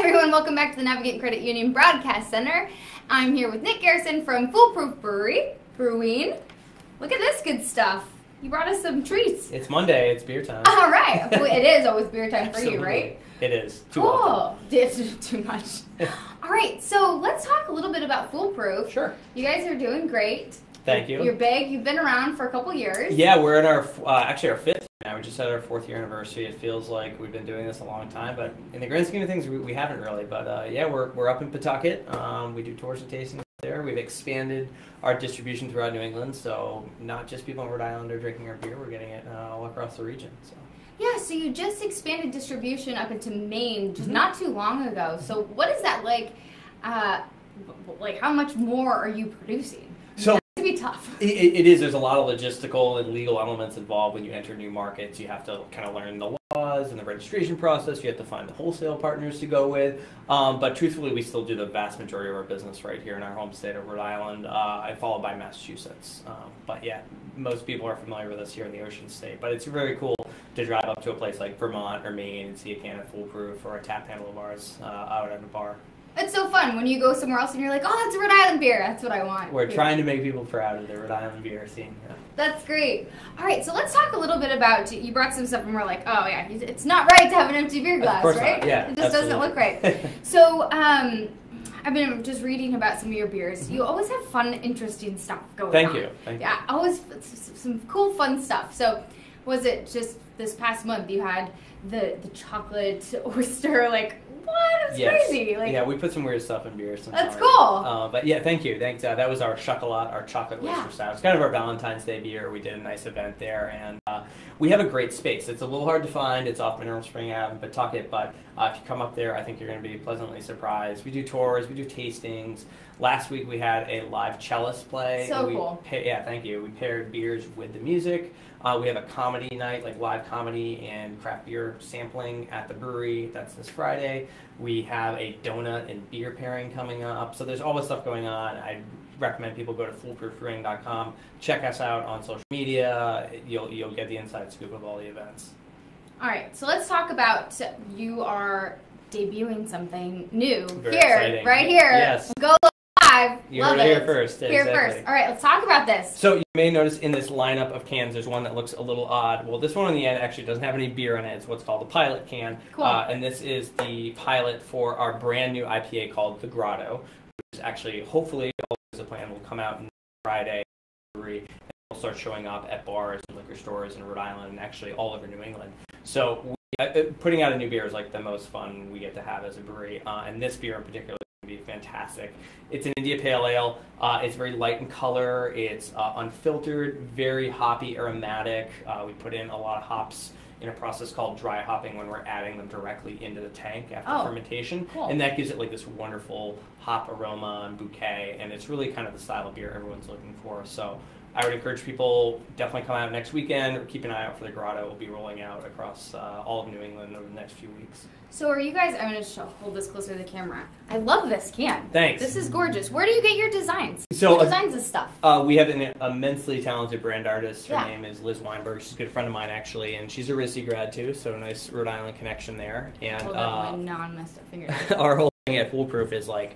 everyone, welcome back to the Navigate Credit Union Broadcast Center. I'm here with Nick Garrison from Foolproof Brewery, Brewing. Look at this good stuff. You brought us some treats. It's Monday. It's beer time. All right. Well, it is always beer time for you, right? It is. Too cool. often. It's too much. All right. So let's talk a little bit about Foolproof. Sure. You guys are doing great. Thank you. You're big. You've been around for a couple years. Yeah, we're in our uh, actually our fifth now. We just had our fourth year anniversary. It feels like we've been doing this a long time, but in the grand scheme of things, we, we haven't really. But uh, yeah, we're, we're up in Pawtucket. Um, we do tours and tastings there. We've expanded our distribution throughout New England, so not just people in Rhode Island are drinking our beer. We're getting it uh, all across the region. So. Yeah, so you just expanded distribution up into Maine just Mhm. not too long ago. So what is that like? Uh, like how much more are you producing? So- to be tough. It, it is. There's a lot of logistical and legal elements involved when you enter new markets. You have to kind of learn the laws and the registration process. You have to find the wholesale partners to go with. Um, but truthfully, we still do the vast majority of our business right here in our home state of Rhode Island, uh, followed by Massachusetts. Um, but yeah, most people are familiar with us here in the Ocean State. But it's very cool to drive up to a place like Vermont or Maine and see a can of Foolproof or a tap handle of ours uh, out at a bar. It's so fun when you go somewhere else and you're like, oh, that's a Rhode Island beer. That's what I want. We're Yeah. trying to make people proud of the Rhode Island beer scene. Yeah. That's great. All right, so let's talk a little bit about. You brought some stuff, and we're like, oh yeah, it's not right to have an empty beer glass, right? not. Yeah, it just doesn't look right. So, um, I've been just reading about some of your beers. Mhm. You always have fun, interesting stuff going Thank on. you. Thank you. Yeah, always some cool, fun stuff. So, was it just this past month you had the the chocolate oyster? Like, what? It's Yes. crazy. Like, yeah, we put some weird stuff in beer. Sometimes. That's cool. Uh, but yeah, thank you. Thanks. Uh, that was our chocolat, our chocolate Yeah. oyster style. It's kind of our Valentine's Day beer. We did a nice event there, and uh, we have a great space. It's a little hard to find. It's off Mineral Spring Ave in Pawtucket, but uh, if you come up there, I think you're going to be pleasantly surprised. We do tours, we do tastings. Last week we had a live cellist play. So we cool. pa- yeah, thank you. We paired beers with the music. Uh, we have a comedy night, like live comedy and craft beer sampling at the brewery. That's this Friday. We have a donut and beer pairing coming up. So there's all this stuff going on. I recommend people go to foolproofbrewing.com. Check us out on social media. You'll you'll get the inside scoop of all the events. All right, so let's talk about you are debuting something new Very here, exciting. right here. Yes. Go You Love heard it here first. Here exactly. first. All right, let's talk about this. So you may notice in this lineup of cans, there's one that looks a little odd. Well, this one on the end actually doesn't have any beer in it. It's what's called a pilot can, Cool. uh, and this is the pilot for our brand new IPA called the Grotto, which is actually hopefully a plan will come out Friday. and will start showing up at bars and liquor stores in Rhode Island and actually all over New England. So we, uh, uh, putting out a new beer is like the most fun we get to have as a brewery, uh, and this beer in particular is going to be fantastic. It's an India Pale Ale. Uh, it's very light in color. It's uh, unfiltered, very hoppy, aromatic. Uh, we put in a lot of hops in a process called dry hopping when we're adding them directly into the tank after Oh, fermentation, cool. and that gives it like this wonderful hop aroma and bouquet. And it's really kind of the style of beer everyone's looking for. So. I would encourage people definitely come out next weekend or keep an eye out for the grotto. We'll be rolling out across uh, all of New England over the next few weeks. So are you guys? I'm gonna show, hold this closer to the camera. I love this can. Thanks. This is gorgeous. Where do you get your designs? So, uh, designs this stuff? Uh, we have an immensely talented brand artist. Her Yeah. name is Liz Weinberg. She's a good friend of mine, actually, and she's a RISD grad too, so a nice Rhode Island connection there. And Hold up uh, my non-messed up finger. our whole thing at Foolproof is like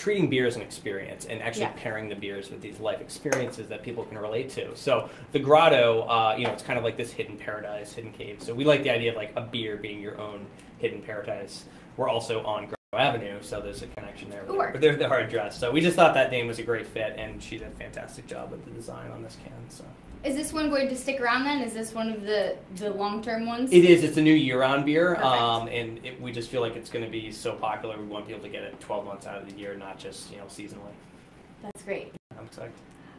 treating beer as an experience and actually Yeah. pairing the beers with these life experiences that people can relate to. So the grotto, uh, you know, it's kind of like this hidden paradise, hidden cave. So we like the idea of like a beer being your own hidden paradise. We're also on Grotto Avenue, so there's a connection there. Sure. But they're, they're hard dressed. So we just thought that name was a great fit, and she did a fantastic job with the design on this can. So Is this one going to stick around then? Is this one of the the long-term ones? it is. It's a new year-round beer, Perfect. um, and it, we just feel like it's going to be so popular. We want people to get it 12 months out of the year, not just you know seasonally. That's great. I'm excited.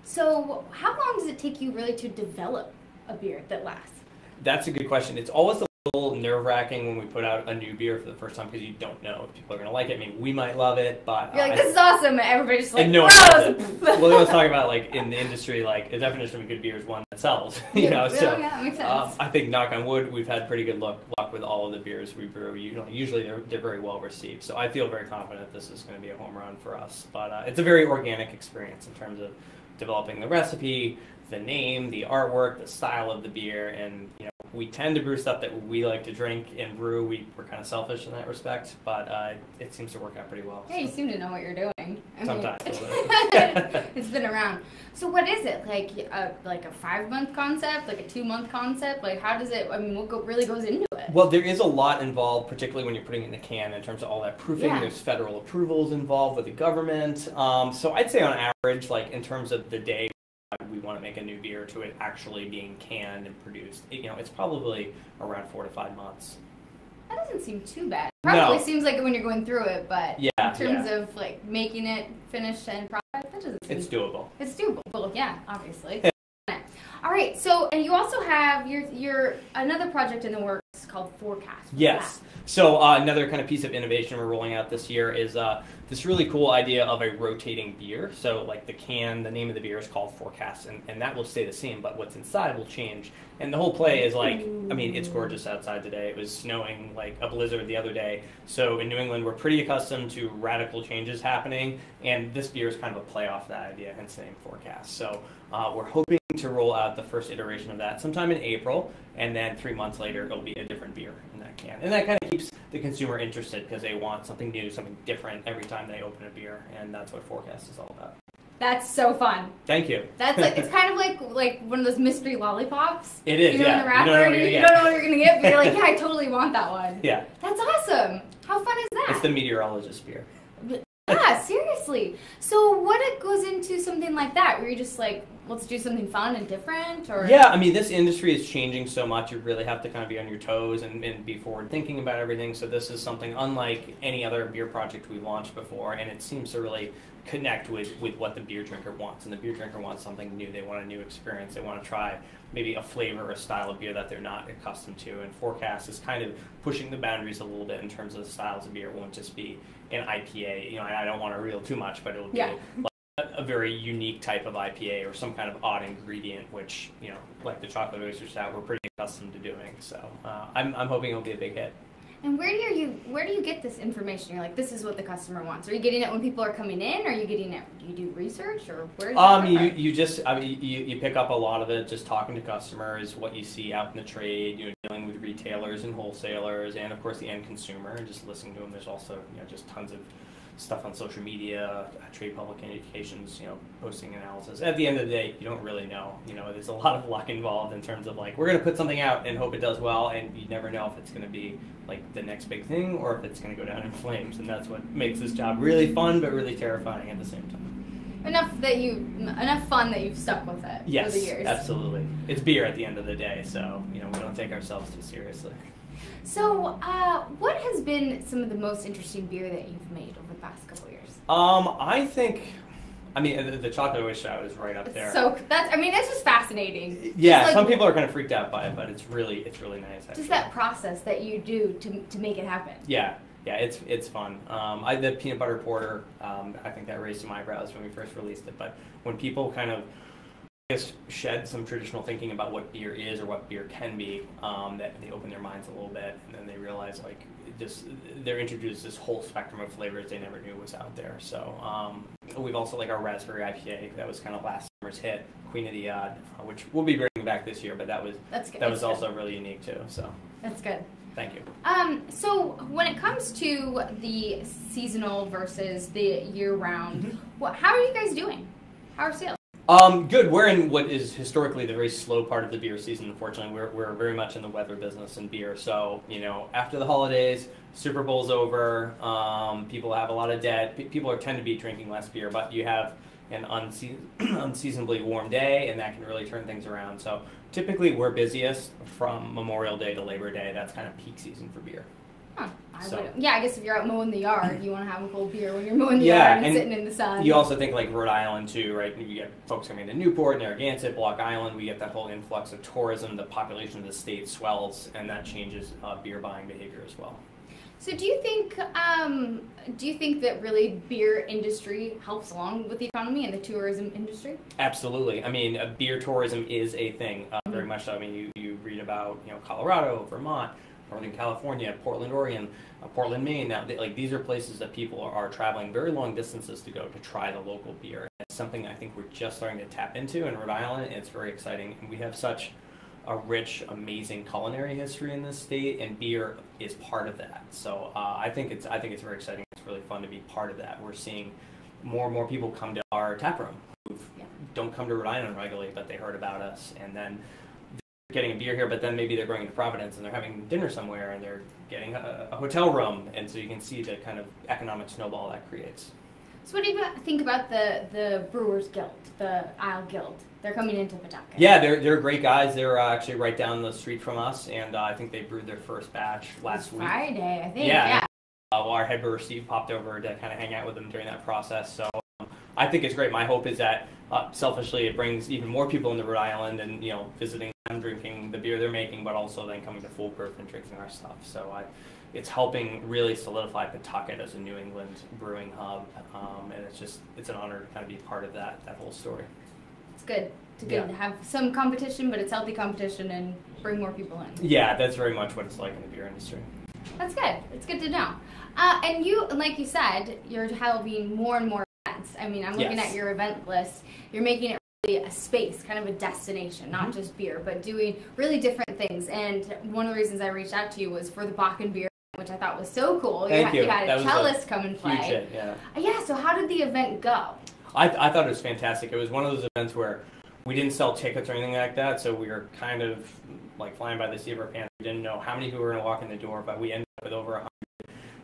So how long does it take you really to develop a beer that lasts? That's a good question. It's always a little nerve wracking when we put out a new beer for the first time because you don't know if people are going to like it. I mean, we might love it, but You're like, uh, this is awesome, and everybody's just like, and no gross. well, they always talking about like in the industry, like the definition of a good beer is one that sells. You know, so yeah, makes sense. um, I think knock on wood, we've had pretty good luck luck with all of the beers we brew. You know, usually they're they're very well received. So I feel very confident this is going to be a home run for us. But uh, it's a very organic experience in terms of developing the recipe, the name, the artwork, the style of the beer, and you know we tend to brew stuff that we like to drink and brew. We, we're kind of selfish in that respect, but uh, it seems to work out pretty well. Yeah, you seem to know what you're doing. I mean, Sometimes. it's been around. So what is it like? A, like a five month concept, like a two month concept? Like how does it? I mean, what go, really goes into it? Well, there is a lot involved, particularly when you're putting it in a can in terms of all that proofing. Yeah. There's federal approvals involved with the government. Um, so I'd say on average, like in terms of the day we want to make a new beer to it actually being canned and produced, you know, it's probably around four to five months. That doesn't seem too bad. Probably No. seems like it when you're going through it, but Yeah, in terms yeah. of like making it finished and product, that doesn't seem It's doable. It's doable. Yeah, obviously. All right. So, and you also have your your another project in the works called Forecast. What's Yes. So uh, another kind of piece of innovation we're rolling out this year is uh, this really cool idea of a rotating beer. So like the can, the name of the beer is called Forecast, and, and that will stay the same, but what's inside will change. And the whole play is like, I mean, it's gorgeous outside today. It was snowing like a blizzard the other day. So in New England, we're pretty accustomed to radical changes happening, and this beer is kind of a play off that idea, hence the name Forecast. So uh, we're hoping to roll out the first iteration of that sometime in April, and then three months later, it'll be a different beer in that can. And that kind of keeps the consumer interested because they want something new, something different every time they open a beer, and that's what Forecast is all about. That's so fun. Thank you. That's like it's kind of like like one of those mystery lollipops. It is, You know, yeah. in the wrapper, you you, you're you gonna don't know what you're gonna get, but you're like, yeah, I totally want that one. Yeah, That's awesome. How fun is that? it's the meteorologist beer. yeah, seriously. So what it goes into something like that, where you're just like, let's do something fun and different, or Yeah, I mean, this industry is changing so much. You really have to kind of be on your toes and, and be forward thinking about everything. So this is something unlike any other beer project we've launched before, and it seems to really connect with, with what the beer drinker wants. And the beer drinker wants something new. They want a new experience. They want to try maybe a flavor or a style of beer that they're not accustomed to. And Forecast is kind of pushing the boundaries a little bit in terms of the styles of beer. It won't just be an IPA. You know, I I don't want to reel too much, but it'll be Yeah. like a, very unique type of IPA or some kind of odd ingredient, which you know, like the chocolate oyster stout, we're pretty accustomed to doing. So uh, I'm, I'm hoping it'll be a big hit. And where do you where do you get this information? You're like, this is what the customer wants. Are you getting it when people are coming in? Are you getting it? Do you do research or where? Um, you, from? you just I mean, you, you pick up a lot of it just talking to customers, what you see out in the trade, you know, dealing with retailers and wholesalers, and of course the end consumer, and just listening to them. There's also you know just tons of stuff on social media, uh, trade publications, you know, posting analysis. At the end of the day, you don't really know. You know, there's a lot of luck involved in terms of like we're gonna put something out and hope it does well, and you never know if it's gonna be like the next big thing or if it's gonna go down in flames. And that's what makes this job really fun but really terrifying at the same time. Enough that you enough fun that you've stuck with it Yes, for the years. absolutely. It's beer at the end of the day, so you know we don't take ourselves too seriously. So, uh, what has been some of the most interesting beer that you've made over the past couple of years? Um, I think, I mean, the, the chocolate oyster stout is right up there. so that's I mean that's just fascinating. yeah, like- some people are kind of freaked out by it, but it's really it's really nice. Actually. Just that process that you do to to make it happen. Yeah, yeah, it's it's fun. Um, I the peanut butter porter. Um, I think that raised some eyebrows when we first released it, but when people kind of just shed some traditional thinking about what beer is or what beer can be, um, that they open their minds a little bit, and then they realize like just they're introduced this whole spectrum of flavors they never knew was out there. So um, we've also like our raspberry IPA that was kind of last summer's hit, Queen of the Odd, uh, which we'll be bringing back this year, but that was That's good. that was good. also really unique too. So that's good. Thank you. Um, so when it comes to the seasonal versus the year round, Mhm. what how are you guys doing? How are sales? Um, good. We're in what is historically the very slow part of the beer season. Unfortunately, we're, we're very much in the weather business in beer. So you know, after the holidays, Super Bowl's over. Um, people have a lot of debt. P- people are tend to be drinking less beer, but you have an unse- unseasonably warm day, and that can really turn things around. So typically, we're busiest from Memorial Day to Labor Day. That's kind of peak season for beer. Huh, I So- would, yeah, I guess if you're out mowing the yard, you want to have a cold beer when you're mowing the Yeah, yard and, and sitting in the sun. You also think like Rhode Island too, right? You get folks coming to Newport, Narragansett, Block Island. We get that whole influx of tourism. The population of the state swells, and that changes uh, beer buying behavior as well. So do you think um, do you think that really beer industry helps along with the economy and the tourism industry? Absolutely. I mean, uh, beer tourism is a thing, uh, very much so. I mean, you, you read about you know Colorado, Vermont, Northern California, Portland, Oregon, uh, Portland, Maine. Now, they, like these are places that people are, are traveling very long distances to go to try the local beer. It's something I think we're just starting to tap into in Rhode Island. It's very exciting, and we have such a rich, amazing culinary history in this state, and beer is part of that. So uh, I think it's I think it's very exciting. It's really fun to be part of that. We're seeing more and more people come to our tap room who Yeah. don't come to Rhode Island regularly, but they heard about us, and then they're getting a beer here. But then maybe they're going to Providence and they're having dinner somewhere, and they're getting a, a hotel room, and so you can see the kind of economic snowball that creates. So what do you think about the the Brewers Guild, the Isle Guild? They're coming into Pawtucket. Yeah, they're, they're great guys. They're uh, actually right down the street from us, and uh, I think they brewed their first batch last week. Friday, I think. Yeah. Yeah. Uh, well, our head brewer Steve popped over to kind of hang out with them during that process. So um, I think it's great. My hope is that uh, selfishly it brings even more people into Rhode Island and you know visiting them, drinking the beer they're making, but also then coming to Foolproof and drinking our stuff. So I, it's helping really solidify Pawtucket as a New England brewing hub, um, and it's just it's an honor to kind of be part of that that whole story. It's good. It's good Yeah. to have some competition, but it's healthy competition and bring more people in. Yeah, that's very much what it's like in the beer industry. That's good. It's good to know. Uh, and you, like you said, you're having more and more events. I mean, I'm looking Yes. at your event list. You're making it really a space, kind of a destination, not Mhm. just beer, but doing really different things. And one of the reasons I reached out to you was for the Bach and beer, which I thought was so cool. Thank had, you. had That a was a cellist come and play. Hit, yeah. Yeah. So how did the event go? I, I thought it was fantastic. It was one of those events where we didn't sell tickets or anything like that, so we were kind of like flying by the seat of our pants. We didn't know how many people were going to walk in the door, but we ended up with over 100.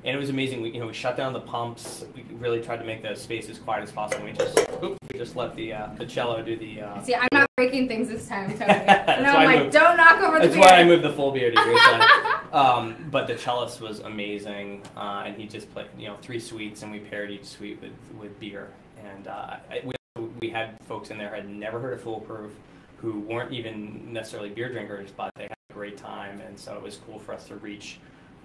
And it was amazing. We, you know, we shut down the pumps. We really tried to make the space as quiet as possible. We just, oop, we just let the uh, the cello do the. Uh, See, I'm not breaking things this time, Tony. That's why I'm I like, moved- don't knock over the That's beer. why I moved the full beer to your side. Um, but the cellist was amazing, uh, and he just played, you know, three suites, and we paired each suite with, with beer. And uh, we, we had folks in there who had never heard of Foolproof, who weren't even necessarily beer drinkers, but they had a great time, and so it was cool for us to reach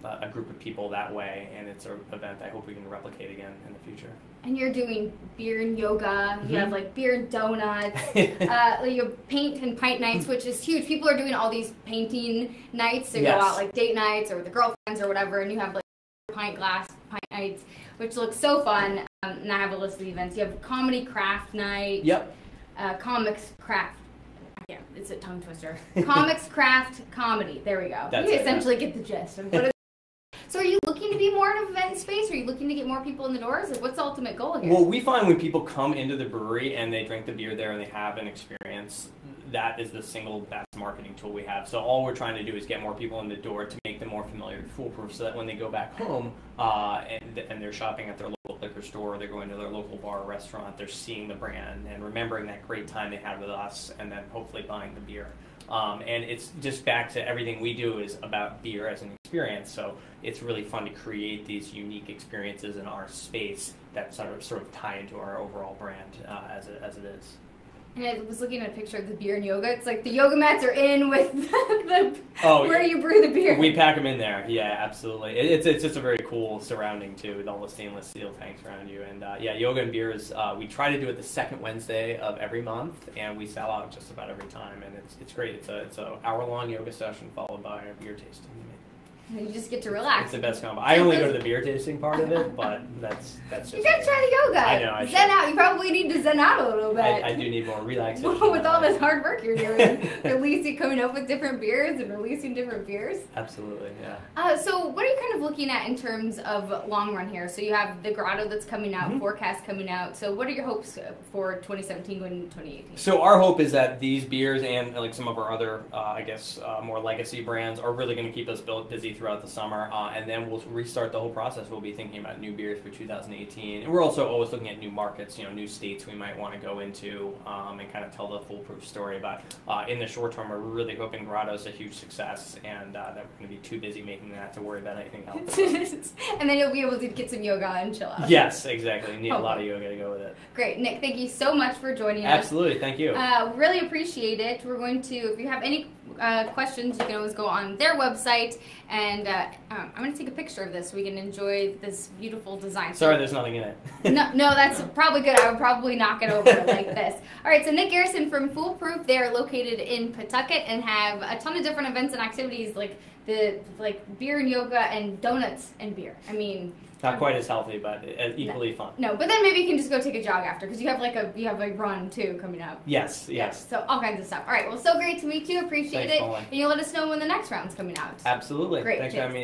uh, a group of people that way. And it's an event I hope we can replicate again in the future. And you're doing beer and yoga. You Mhm. have like beer and donuts. uh, like, you have paint and pint nights, which is huge. People are doing all these painting nights to Yes. go out, like date nights or with the girlfriends or whatever. And you have like pint glass pint nights, which looks so fun. Um, and I have a list of the events. You have comedy craft night, yep. uh, comics craft. Yeah, it's a tongue twister. comics craft comedy. There we go. That's you it, yeah. essentially get the gist of what it So are you looking to be more in an event space? Are you looking to get more people in the doors? Like, what's the ultimate goal here? Well, we find when people come into the brewery and they drink the beer there and they have an experience, that is the single best marketing tool we have. So all we're trying to do is get more people in the door to make them more familiar with Foolproof, so that when they go back home uh, and, and they're shopping at their local liquor store, they're going to their local bar or restaurant, they're seeing the brand and remembering that great time they had with us, and then hopefully buying the beer. Um, and it's just back to everything we do is about beer as an experience. So it's really fun to create these unique experiences in our space that sort of sort of tie into our overall brand uh, as it, as it is. And I was looking at a picture of the beer and yoga. It's like the yoga mats are in with the Oh, where you brew the beer. We pack them in there. Yeah, absolutely. It, it's it's just a very cool surrounding too, with all the stainless steel tanks around you. And uh, yeah, yoga and beers. Uh, we try to do it the second Wednesday of every month, and we sell out just about every time. And it's it's great. It's a it's a hour long yoga session followed by a beer tasting. You just get to relax. It's the best combo. I only go to the beer tasting part of it, but that's that's just. You gotta try the yoga. I know, I zen should. out. You probably need to zen out a little bit. I, I do need more relaxation. With all this hard work you're doing, releasing, coming up with different beers and releasing different beers. Absolutely, yeah. Uh, so, what are you kind of looking at in terms of long run here? So, you have the grotto that's coming out, Mhm. forecast coming out. So, what are your hopes for 2017 going into 2018? So our hope is that these beers and like some of our other, uh, I guess, uh, more legacy brands are really going to keep us built busy throughout the summer, uh, and then we'll restart the whole process. We'll be thinking about new beers for 2018, and we're also always looking at new markets, you know, new states we might want to go into, um, and kind of tell the foolproof story. But uh, in the short term, we're really hoping Grotto's a huge success, and uh, that we're going to be too busy making that to worry about anything else. and then you'll be able to get some yoga and chill out. yes, exactly. Need a lot of yoga to go with it. Great. Nick, thank you so much for joining us. Absolutely. Thank you. Uh, really appreciate it. We're going to, if you have any uh, questions, you can always go on their website. And uh, um, I'm going to take a picture of this so we can enjoy this beautiful design. Sorry, there's nothing in it. no, no, that's probably good. I would probably knock it over like this. All right, so Nick Garrison from Foolproof. They are located in Pawtucket and have a ton of different events and activities like the like beer and yoga and donuts and beer. I mean, Not quite as healthy, but uh, equally fun. no. But then maybe you can just go take a jog after because you have like a you have a run too coming up. Yes, yes. So all kinds of stuff. All right. Well, so great to meet you. Appreciate Thanks, it. Colin. And you'll let us know when the next round's coming out. Absolutely. Great, Thanks for having me.